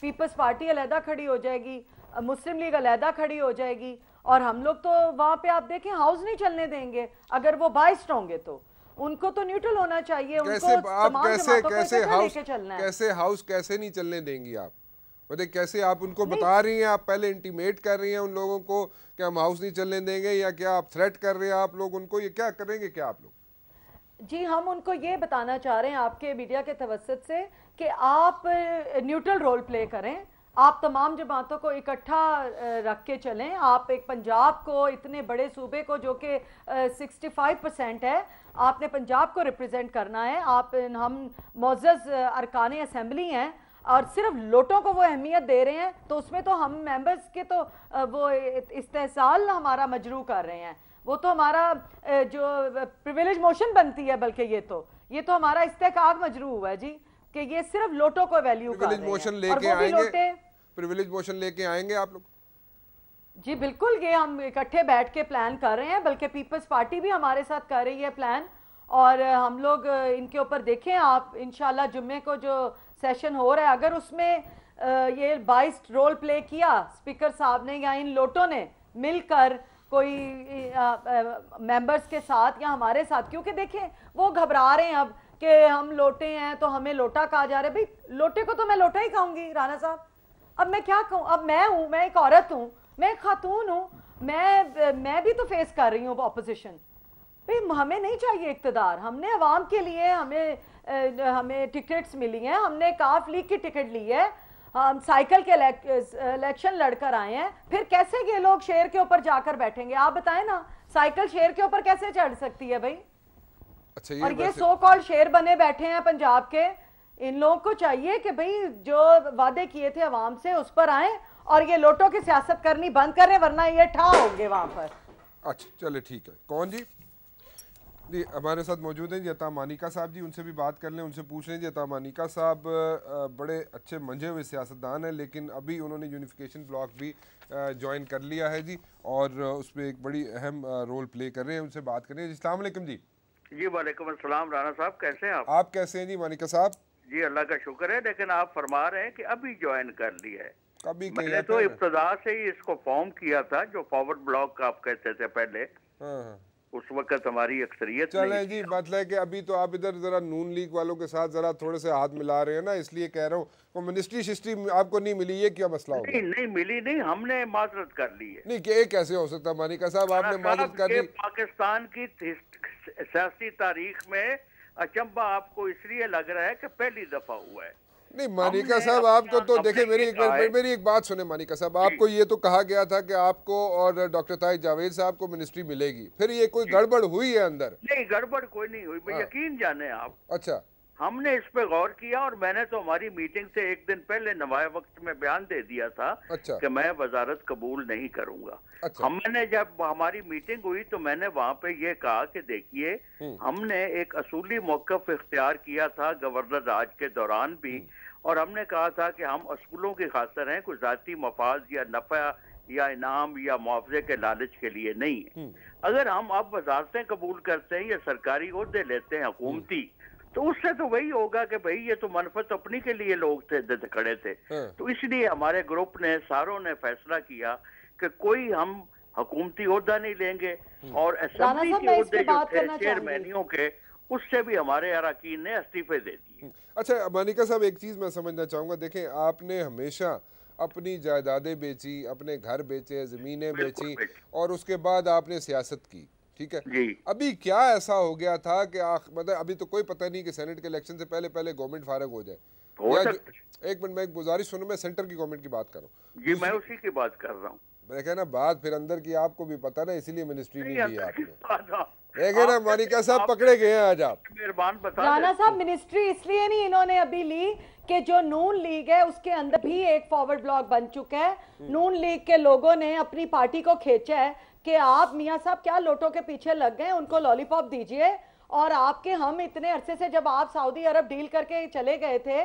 Peoples party अलहदा खड़ी हो जाएगी मुस्लिम लीग अलहदा खड़ी हो जाएगी और हम लोग तो वहाँ पे आप देखें हाउस नहीं चलने देंगे अगर वो बाइस्ट होंगे तो। उनको तो न्यूट्रल होना चाहिए कैसे उनको आप कैसे कैसे हाउस चलना कैसे हाउस कैसे नहीं चलने देंगी आप? मतलब कैसे आप उनको बता रही हैं आप पहले इंटीमेट कर रही हैं उन लोगों को कि हम हाउस नहीं चलने देंगे या क्या आप थ्रेट कर रहे हैं आप लोग उनको? ये क्या करेंगे क्या आप लोग? जी, हम उनको ये बताना चाह रहे हैं आपके मीडिया के तवसत से कि आप न्यूट्रल रोल प्ले करें। आप तमाम जमातों को इकट्ठा रख के चलें। आप एक पंजाब को, इतने बड़े सूबे को जो कि सिक्सटी फाइव परसेंट है, आपने पंजाब को रिप्रेजेंट करना है। आप, हम मोज़ अरकान असम्बली हैं और सिर्फ़ लोटों को वो अहमियत दे रहे हैं तो उसमें तो हम मेंबर्स के तो वो इस्तेसाल हमारा मजरू कर रहे हैं। वो तो हमारा जो प्रिविलेज मोशन बनती है बल्कि ये तो ये तो हमारा इस्तेकाक मजरू हुआ है जी कि ये सिर्फ़ लोटो को वैल्यू कर प्रिविलेज मोशन लेके आएँगे। प्रिविलेज मोशन लेके आएँगे आप लोग? जी बिल्कुल ये हम इकट्ठे बैठ के प्लान कर रहे हैं बल्कि पीपल्स पार्टी भी हमारे साथ कर रही है प्लान और हम लोग इनके ऊपर देखें आप इंशाल्लाह जुम्मे को जो सेशन हो रहा है अगर उसमें ये बाइस रोल प्ले किया स्पीकर साहब ने या इन लोटों ने मिलकर कोई मेंबर्स के साथ या हमारे साथ, क्योंकि देखें वो घबरा रहे हैं अब कि हम लोटे हैं तो हमें लोटा कहा जा रहा है। भाई, लोटे को तो मैं लोटा ही कहूँगी राणा साहब। अब मैं क्या कहूँ? अब मैं हूँ, मैं एक औरत हूँ, मैं एक खातून हूँ, मैं मैं भी तो फेस कर रही हूँ अपोजिशन भाई, हमें नहीं चाहिए इकतदार। हमने अवाम के लिए हमें हमें टिकट्स मिली हैं, हमने काफ लीग की टिकट ली है हम साइकिल के इलेक्शन लड़कर आए हैं। फिर कैसे ये लोग शेर के ऊपर जाकर बैठेंगे? आप बताएँ ना साइकिल शेर के ऊपर कैसे चढ़ सकती है भाई? अच्छा ये और ये सो कॉल्ड शेर बने बैठे हैं पंजाब के। इन लोगों को चाहिए कि भाई जो वादे किए थे अवाम से उस पर आए और ये लोटों की सियासत करनी बंद करें वरना ये ठा होंगे वहाँ पर। अच्छा चले ठीक है। कौन जी? जी हमारे साथ मौजूद हैं जी अता मानिका साहब जी उनसे भी बात कर लें उनसे पूछ लें। जी अता मानिका साहब बड़े अच्छे मंझे हुए सियासतदान हैं लेकिन अभी उन्होंने यूनिफिकेशन ब्लॉक भी ज्वाइन कर लिया है जी और अ, उसमें एक बड़ी अहम रोल प्ले कर रहे हैं उनसे बात करें जी अलैक्म जी। जी वालेकुम अस्सलाम राणा साहब कैसे हैं आप? आप कैसे हैं जी मानिका साहब? जी अल्लाह का शुक्र है लेकिन आप फरमा रहे हैं कि अभी ज्वाइन कर लिया है। कभी मैंने तो इब्तदा से ही इसको फॉर्म किया था जो फॉरवर्ड ब्लॉक आप कहते थे पहले। हाँ हाँ। उस वक्त हमारी अक्सरियत चलें जी मतलब कि अभी तो आप इधर जरा नून लीग वालों के साथ जरा थोड़े से हाथ मिला रहे हैं ना इसलिए कह रहा हूँ वो मिनिस्ट्री शिस्ट्री आपको नहीं मिली ये क्या मसला नहीं नहीं मिली नहीं हमने माजरत कर ली है। नहीं कि ये कैसे हो सकता मानिका साहब आपने माजरत कर दी पाकिस्तान की सियासी तारीख में अचंबा आपको इसलिए लग रहा है कि पहली दफ़ा हुआ है। नहीं मानिका साहब आपको तो देखे मेरी एक मेरी एक बात सुने मानिका साहब। आपको ये तो कहा गया था कि आपको और डॉक्टर ताहिर जावेद साहब को मिनिस्ट्री मिलेगी। फिर ये कोई गड़बड़ हुई है अंदर? नहीं गड़बड़ कोई नहीं हुई। हाँ। यकीन जाने आप। अच्छा। हमने इस पे गौर किया और मैंने तो हमारी मीटिंग से एक दिन पहले नवाए वक्त में बयान दे दिया था अच्छा कि मैं वजारत कबूल नहीं करूँगा अच्छा। हमने जब हमारी मीटिंग हुई तो मैंने वहाँ पे ये कहा कि देखिए हम्म। हमने एक असूली मौकफ इख्तियार किया था गवर्नर राज के दौरान भी हम्म। और हमने कहा था कि हम असूलों की खातर हैं कोई जाती मफाज या नफा या इनाम या मुआवजे के लालच के लिए नहीं है हम्म। अगर हम अब वजारतें कबूल करते हैं या सरकारी अहदे लेते हैं हुकूमती तो उससे तो वही होगा कि भाई ये तो मनफत अपनी के लिए लोग थे खड़े थे। हाँ। तो इसलिए हमारे ग्रुप ने सारों ने फैसला किया कि कोई हम हुकूमती अहदा नहीं लेंगे और असेंबली साहब, के अहदे जो थे चेयरमैनियों के उससे भी हमारे अरकान ने इस्तीफे दे दिए। अच्छा मानिका साहब एक चीज़ मैं समझना चाहूँगा। देखें आपने हमेशा अपनी जायदादें बेची अपने घर बेचे ज़मीनें बेची। और उसके बाद आपने सियासत की। ठीक है? जी। अभी क्या ऐसा हो गया था कि आख मतलब अभी तो कोई पता नहीं कि सेनेट के इलेक्शन से पहले पहले गवर्नमेंट फारग हो जाए। हो एक मिनट मैं एक गुजारिश सुनो मैं सेंटर की गवर्नमेंट की बात कर। रहा हूँ जी मैं उसी की बात कर रहा हूँ। मैं कहना बात फिर अंदर की आपको भी पता ना इसीलिए मिनिस्ट्री नहीं ली अंदर आपने। देखे ना मानिका साहब पकड़े गए हैं आज आप। मेहरबान बता राणा साहब मिनिस्ट्री इसलिए नहीं इन्होंने अभी ली कि जो नून लीग है उसके अंदर भी एक फॉरवर्ड ब्लॉक बन चुका है। नून लीग के लोगों ने अपनी पार्टी को खींचा है कि आप मियाँ साहब क्या लोटों के पीछे लग गए? उनको लॉलीपॉप दीजिए। और आपके हम इतने अरसे से जब आप सऊदी अरब डील करके चले गए थे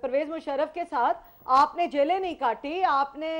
परवेज मुशर्रफ के साथ, आपने जेलें नहीं काटी, आपने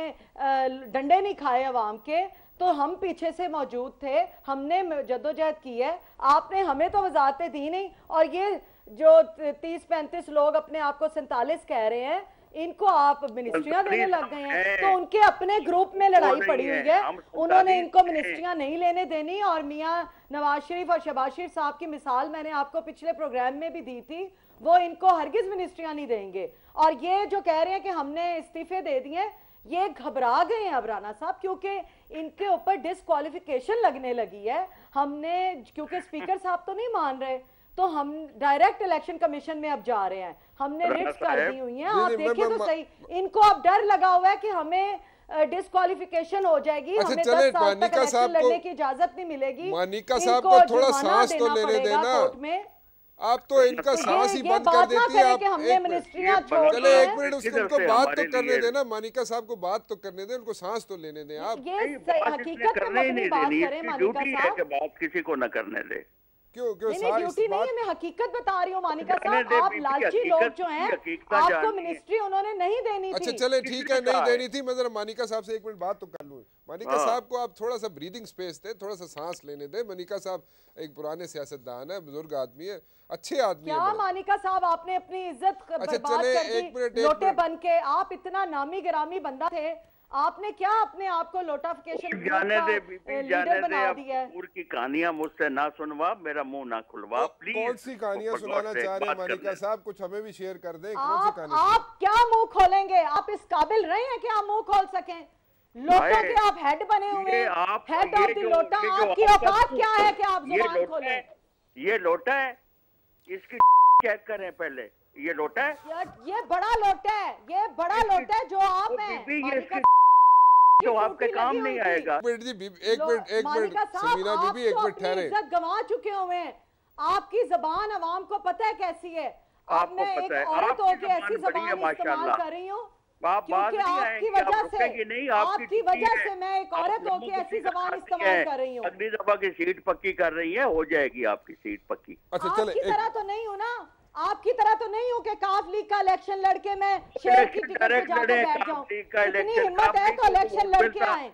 डंडे नहीं खाए अवाम के तो हम पीछे से मौजूद थे, हमने जद्दोजहद की है। आपने हमें तो वजारतें दी नहीं। और ये जो तीस पैंतीस लोग अपने आप को सैंतालीस कह रहे हैं इनको आप मिनिस्ट्रियाँ देने लग गए हैं। तो उनके अपने ग्रुप में लड़ाई पड़ी हुई है, उन्होंने इनको। मिनिस्ट्रियाँ नहीं लेने देनी और मियाँ नवाज़ शरीफ और शबाज शरीफ साहब की मिसाल मैंने आपको पिछले प्रोग्राम में भी दी थी। वो इनको हरगिज मिनिस्ट्रियाँ नहीं देंगे। और ये जो कह रहे हैं कि हमने इस्तीफे दे दिए ये घबरा गए हैं अब राना साहब क्योंकि इनके ऊपर डिसक्वालिफिकेशन लगने लगी है। हमने क्योंकि स्पीकर साहब तो नहीं मान रहे। तो हम डायरेक्ट इलेक्शन कमीशन में अब जा रहे हैं। हमने रिट्स कर दी हुई हैं। आप देखिए तो सही इनको अब डर लगा हुआ है कि हमें डिस्कालिफिकेशन हो जाएगी। अच्छा, हमें चले, 10 साल तक इलेक्शन लड़ने की इजाज़त नहीं मिलेगी। मानिका साहब को थोड़ा सांस तो लेने देना। कोर्ट में। आप तो इनका तो सांस ही बंद कर देती है। आप हमने मिनिस्ट्रियाँ छोड़ चले दी एक मिनट उसको उनको बात तो करने देना मानिका साहब को बात तो करने दें उनको सांस तो लेने दें। आप ये हकीकत में बात करें मानिका ड्यूटी है कि साहब बात किसी को न करने दे। क्यों क्यों नहीं ड्यूटी नहीं है मैं हकीकत बता रही हूँ मानिका साहब आप लालची लोग जो हैं आपको मिनिस्ट्री उन्होंने नहीं देनी अच्छा थी। चले ठीक है किसने नहीं देनी थी मैं जरा मानिका साहब से एक मिनट बात तो कर लूँ। मानिका हाँ। साहब को आप थोड़ा सा ब्रीदिंग स्पेस दें थोड़ा सा सांस लेने दें। मानिका साहब एक पुराने सियासतदान है बुज़ुर्ग आदमी है अच्छे आदमी क्या मानिका साहब आपने अपनी इज़्ज़त अच्छा, बर्बाद चले, कर एक दी लोटे मिनट। बन के आप इतना नामी गिरामी बंदा थे आपने क्या अपने आप को लोटाफिकेशन जाने दे बीबी जाने दे है? कपूर की कहानियाँ मुझसे ना सुनवा मेरा मुँह ना खुलवा तो प्लीज़ कौन सी कहानियाँ सुनाना चाह रहे हैं मानिका साहब? कुछ हमें भी शेयर कर दें कौन सी आप कहानी आप क्या मुँह खोलेंगे? आप इस काबिल रहे हैं कि आप मुँह खोल सकें। लोटों के आप हेड बने हुए हैं। आप हेड ऑफ़ द लोटा आपकी औकात क्या है कि आप ये ज़ुबान लोटा खोलें? है ये लोटा है इसकी चेक करें पहले ये लोटा है? ये बड़ा लोटा है ये बड़ा लोटा है जो आप हैं बीबी ये मानिका इसकी तो आपके काम नहीं आएगा। एक मिनट जी एक मिनट एक मिनट। समीना बीबी एक तो मिनट ठहरे। इज़्ज़त गंवा चुके हुए हैं। आपकी जबान अवाम को पता है कैसी है? आपको मैं एक पता है, औरत आपकी ऐसी ज़बान बड़ी है, इस्तेमाल माशाल्लाह। कर रही हूँ आप बात क्योंकि नहीं आपकी वजह आप से आपकी वजह से मैं एक औरत लोगों होके ऐसी जबान इस्तेमाल कर रही हूँ। अगली दफ़ा की सीट पक्की कर रही है हो जाएगी आपकी सीट पक्की। अच्छा चले तरह तो नहीं हूँ ना। आपकी तरह तो नहीं हूँ कि काफ लीग का इलेक्शन लड़के मैं शेर की टिकट पे जाकर बैठ जाऊँ। इतनी हिम्मत है तो इलेक्शन लड़के आए।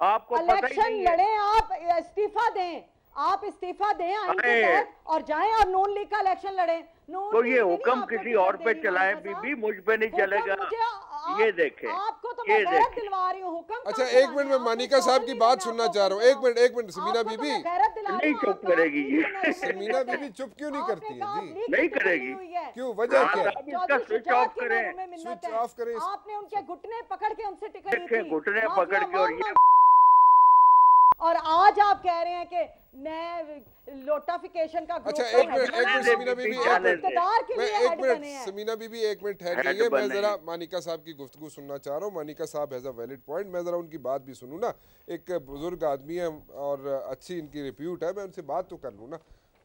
आपको इलेक्शन लड़े आप इस्तीफा दें। आप इस्तीफा दें आइन के तहत और जाएँ आप नून लीग का इलेक्शन लड़े। नून तो ये हुक्म किसी और पे चलाएँ। बीबी मुझ पे नहीं चलेगा। ये देखें। आपको तो ये हूँ हुक्म अच्छा एक मिनट में मानिका साहब की बात सुनना चाह रहा हूँ। एक मिनट एक मिनट समीना तो बीबी। नहीं चुप करेगी ये। समीना बीबी चुप क्यों नहीं करती है जी? नहीं करेगी। क्यों वजह क्या? है स्विच ऑफ़ करें। स्विच ऑफ़ करें आपने उनके घुटने पकड़ के उनसे टिकट ली देखे थी। घुटने पकड़ के और ये और आज आप कह रहे हैं कि मैं लोटाफिकेशन का अच्छा एक मिनट एक मिनट समीना बीबी एक मिनट मैं एक मिनट समीना बीबी एक मिनट ठहर जाइए मैं जरा मानिका साहब की गुफ्तगू सुनना चाह रहा हूँ। मानिका साहब हैज़ अ वैलिड पॉइंट मैं जरा उनकी बात भी सुनूँ ना। एक बुज़ुर्ग आदमी है और अच्छी इनकी रिप्यूट है मैं उनसे बात तो कर लूँ ना।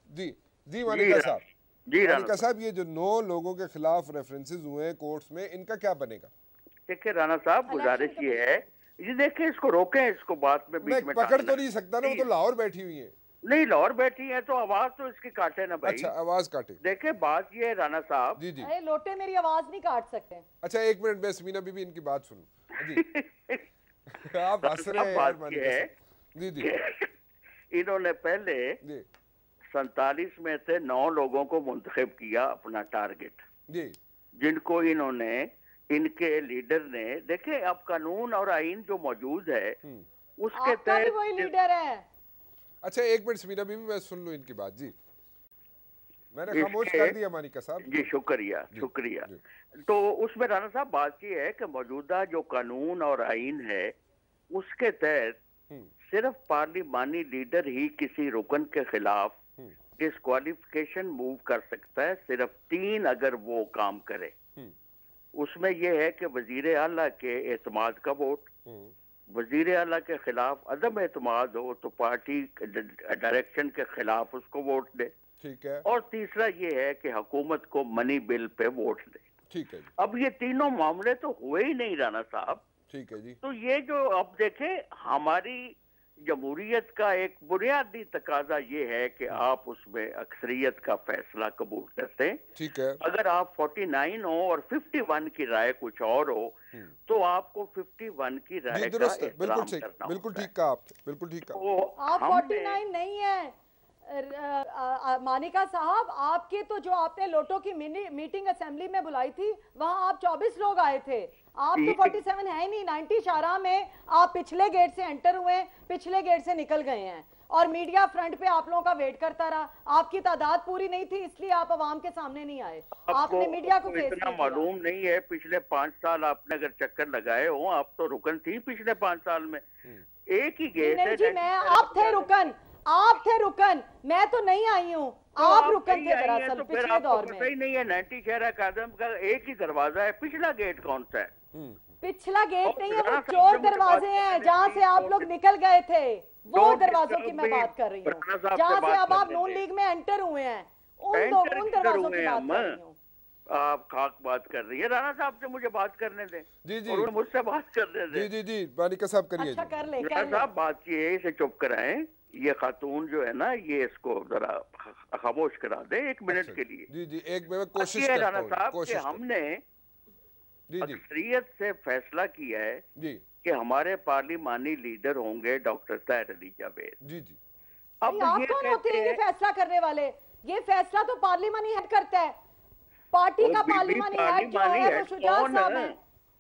जी जी मानिका रा- साहब। जी मानिका साहब ये जो नौ लोगों के खिलाफ रेफरेंसेज हुए हैं कोर्ट्स में इनका क्या बनेगा? देखिए राणा साहब गुजारिश ये है ये देखिए इसको रोकें इसको बात में बीच में पकड़ तो नहीं सकता ना वो तो लाहौर बैठी हुई है। नहीं लाहौर बैठी है तो आवाज़ तो इसकी काटे ना भाई। अच्छा आवाज़ काटे। देखिए बात ये है राणा साहब। जी जी। अरे लोटे मेरी आवाज़ नहीं काट सकते। अच्छा एक मिनट मैं समीना बीबी इनकी बात सुनूं। जी। आप हंस रहे हैं है जी जी। इन्होंने पहले सैतालीस में से नौ लोगों को मुंतखब किया अपना टारगेट। जी। जिनको इन्होंने इनके लीडर ने देखे अब कानून और आइन जो मौजूद है हम्म। उसके आपका भी वही तहत लीडर है। अच्छा एक मिनट समीना बीबी मैं सुन लूँ इनकी बात। जी। मैंने खामोश कर दिया मानिका साहब। जी शुक्रिया जी, शुक्रिया। जी। तो उसमें राणा साहब बात ये है कि मौजूदा जो कानून और आइन है उसके तहत हम्म, सिर्फ़ पार्लिमानी लीडर ही किसी रुकन के खिलाफ हम्म, डिस्कालिफिकेशन मूव कर सकता है सिर्फ़ तीन अगर वो काम करे। हम्म, उसमें यह है कि वज़ीर अला के एतमाद का वोट हम्म, वज़ीर अला के खिलाफ अदम एतमाद हो तो पार्टी डायरेक्शन के खिलाफ उसको वोट दे। ठीक है। और तीसरा ये है कि हुकूमत को मनी बिल पे वोट दे। ठीक है अब ये तीनों मामले तो हुए ही नहीं राना साहब। ठीक है जी। तो ये जो अब देखें हमारी जमहूरियत का एक बुनियादी तकाजा ये है कि आप उसमें अक्सरियत का फैसला कबूल करते हैं ठीक है। अगर आप 49 हो और 51 की राय कुछ और हो हम्म। तो आपको 51 की राय का बिल्कुल ठीक बिल्कुल है। ठीक कहा आपने। बिल्कुल ठीक कहा। तो आप 49 नहीं है। मानिका साहब आपके तो जो आपने लोटो की मीटिंग असेंबली में बुलाई थी वहाँ आप 24 लोग आए थे। आप तो ठीक। 47 है नहीं 90 शारा में आप पिछले गेट से एंटर हुए हैं, पिछले गेट से निकल गए हैं। और मीडिया फ्रंट पे आप लोगों का वेट करता रहा। आपकी तादाद पूरी नहीं थी इसलिए आप आवाम के सामने नहीं आए। आपने मीडिया को फेस इतना किया। मालूम नहीं है पिछले पाँच साल आपने अगर चक्कर लगाए हो आप तो रुकन थी पिछले पाँच साल में। एक ही गेट नहीं है जी मैं आप थे रुकन आप थे रुकन। मैं तो नहीं आई हूँ। आप रुकन नहीं थे दरअसल तो पिछले दौर में। नहीं है नाइन्टी शहरा कादम का एक ही दरवाज़ा है पिछला गेट कौन सा है? हम्म, पिछला गेट नहीं है वो चोर दरवाजे हैं जहाँ से आप लोग निकल गए थे वो दरवाजों की मैं बात कर रही राणा हूँ। साहब से जहाँ से अब आप नून लीग में एंटर हुए हैं उन लोग उन दरवाजों की बात कर रही हूँ। आप खाक बात कर रही है। राणा साहब से मुझे बात करने दें जी, जी। और मुझसे बात करने जी दें। जी जी मानिका साहब करिए अच्छा कर ले राणा कर साहब बात ये है इसे चुप कराएँ। ये खातून जो है ना ये इसको जरा खामोश करा दे एक मिनट अच्छा, के लिए। जी जी। एक कोशिश राणा साहब हमने। जी जी अक्सरियत से फैसला किया है जी। कि हमारे पार्लिमानी लीडर होंगे डॉक्टर ताहिर अली जावेद। जी जी। अब आप कौन होते हैं? ये फैसला करने वाले। ये फैसला तो पार्लिमानी हेड करता है। पार्टी का पार्लिमानी हेड जो है वो शुजात साहब है?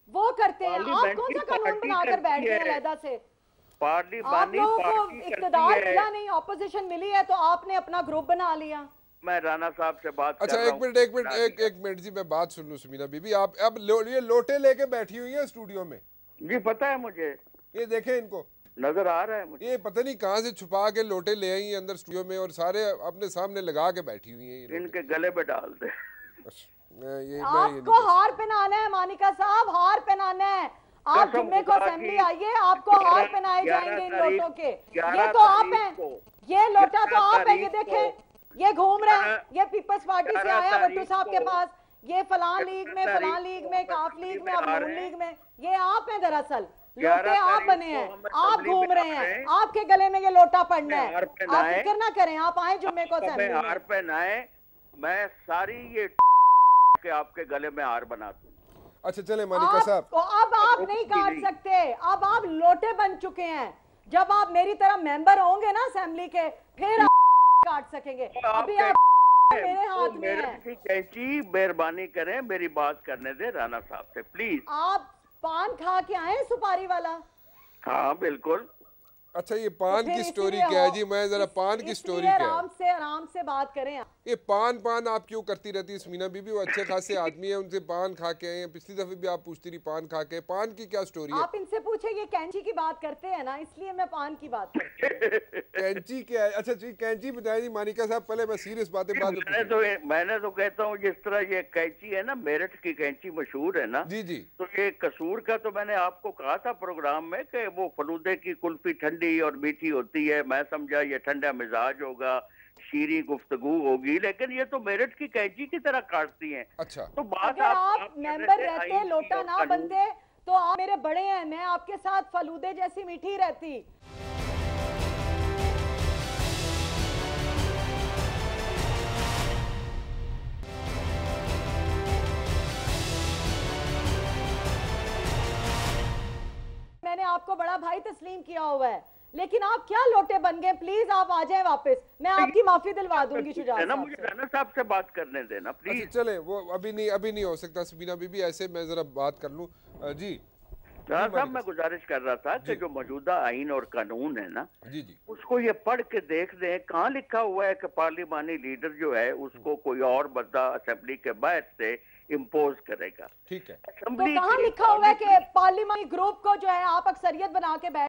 वो करते हैं। आप कौन सा कानून बनाकर बैठ गए अलहदा से? आप पार्लिमानी लोगों को पार्टी इकतदार मिला नहीं ऑपोजिशन मिली है तो आपने अपना ग्रुप बना लिया। मैं राणा साहब से बात अच्छा कर एक मिनट एक मिनट एक एक मिनट जी मैं बात सुन लूँ सुमीना बीबी। आप अब लो, ये लोटे लेके बैठी हुई है स्टूडियो में। जी पता है मुझे। ये देखे इनको। नज़र आ रहा है मुझे। ये पता नहीं कहाँ से छुपा के लोटे ले आई अंदर स्टूडियो में और सारे अपने सामने लगा के बैठी हुई है इनके गले में डाल दे। ये आपको हार पहनाना है मानिका साहब हार पहनाना है। आप जुम्मे को असेंबली आइए आपको हार पहनाए जाएँगे इन लोटों के। ये तो आप हैं को- ये लोटा तो ग्यारह आप है ये तारीख देखें को- ये पीपल्स पार्टी से आया भट्टू साहब के पास। ये फलां लीग में ग्यारह फलां लीग में काफ लीग में हैं। लीग में। ये आप हैं दरअसल। लोटे आप बने हैं। आप घूम रहे हैं। आपके गले में ये लोटा पड़ना है। हार आप फ़िक्र ना करें आप आए जुम्मे को हार पहनाए। मैं सारी ये के आपके गले में हार बना दूँ। अच्छा चले मानिका साहब। अब आप नहीं काट सकते। अब आप लोटे बन चुके हैं। जब आप मेरी तरह मेंबर होंगे ना असेंबली के फिर आप काट सकेंगे। अभी आप मेरे तो हाथ में है। मेहरबानी करें मेरी बात करने दे राणा साहब से प्लीज़ आप पान खा के आए सुपारी वाला? हाँ बिल्कुल। अच्छा ये पान की स्टोरी क्या है? जी मैं जरा पान की स्टोरी क्या आराम से आराम से बात करें आप। ये पान पान आप क्यों करती रहती है? समीना बीबी वो अच्छे खासे आदमी है उनसे पान खा के आए हैं। पिछली दफे भी आप पूछती रही पान खा के पान की क्या स्टोरी है? आप इनसे पूछे ये कैंची की बात करते हैं ना इसलिए मैं पान की बात करती कैंची क्या है? अच्छा जी कैंची बताया जी मानिका साहब पहले मैं सीरियस बातें में मैंने तो मैंने तो कहता हूँ जिस तरह ये कैंची है ना मेरठ की कैंची मशहूर है ना जी जी। तो ये कसूर का तो मैंने आपको कहा था प्रोग्राम में कि वो फलूदे की कुल्फी ठंडी और मीठी होती है। मैं समझा ये ठंडा मिजाज होगा शीरी गुफ्तगु होगी लेकिन ये तो मेरठ की कैंची की तरह काटती हैं। अच्छा। तो बात अगर आप रहे मेंबर रहते लोटा ना बनते तो आप मेरे बड़े हैं मैं आपके साथ फलूदे जैसी मीठी रहती। मैंने आपको बड़ा भाई तस्लीम किया हुआ है। लेकिन आप क्या लोटे बन गए? प्लीज़ आप आ जाए वापस। मैं आपकी माफ़ी दिलवा दूँगी शुजात ना साहब मुझे से। राणा साहब से बात करने देना अच्छा प्लीज़ चले वो अभी नहीं अभी नहीं हो सकता समीना बीबी ऐसे मैं जरा बात कर लूँ। जी। साहब मैं गुजारिश कर रहा था कि जो। मौजूदा आइन और कानून है ना जी जी। उसको ये पढ़ के देख दें कहाँ लिखा हुआ है कि पार्लिमानी लीडर जो है उसको कोई और बंदा असेंबली के बाहर से इम्पोज करेगा। ठीक है। तो कहाँ लिखा हुआ है कि पार्लियामेंट ग्रुप को जो है आप अक्सरियत बना के बैठ